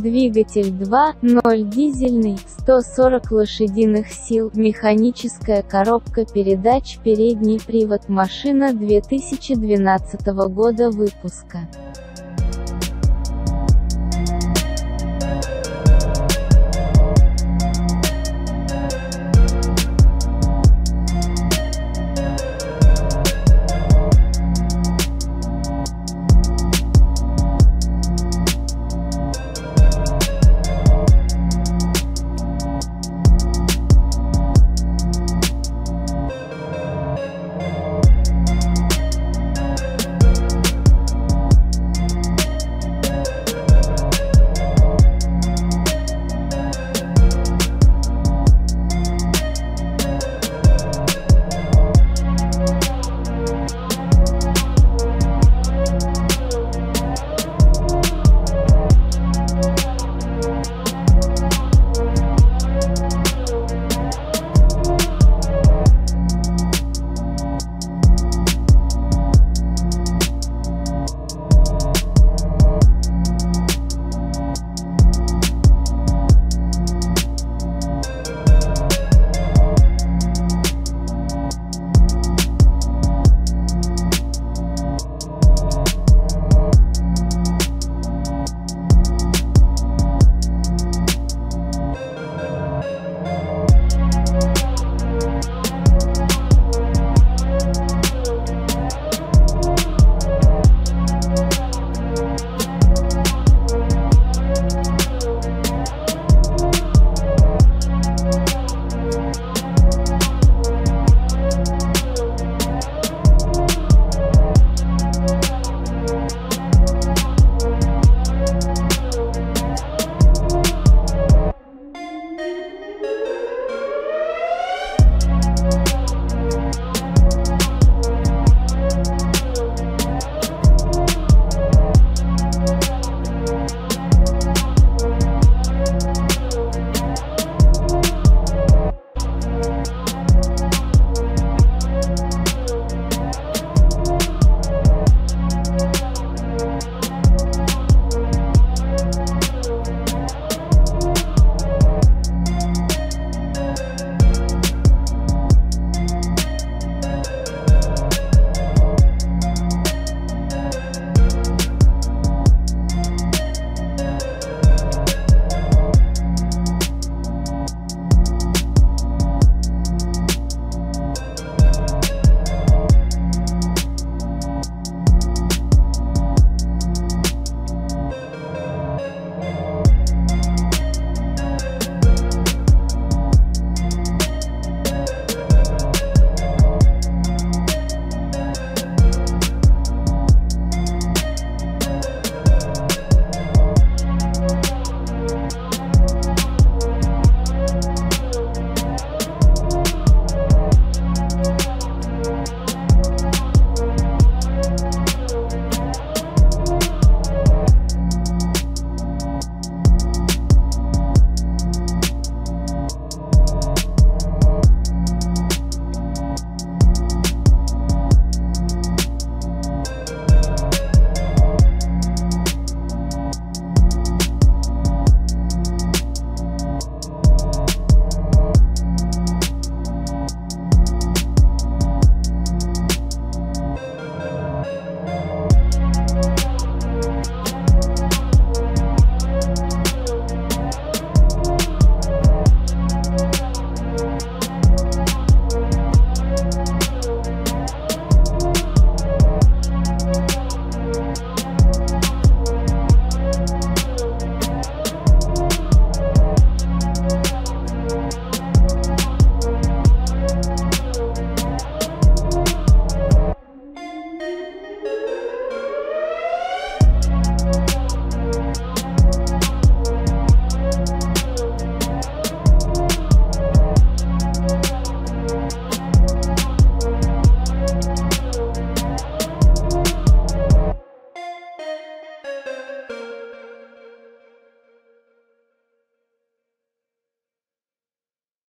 Двигатель 2.0 дизельный, 140 лошадиных сил, механическая коробка передач, передний привод машина 2012 года выпуска.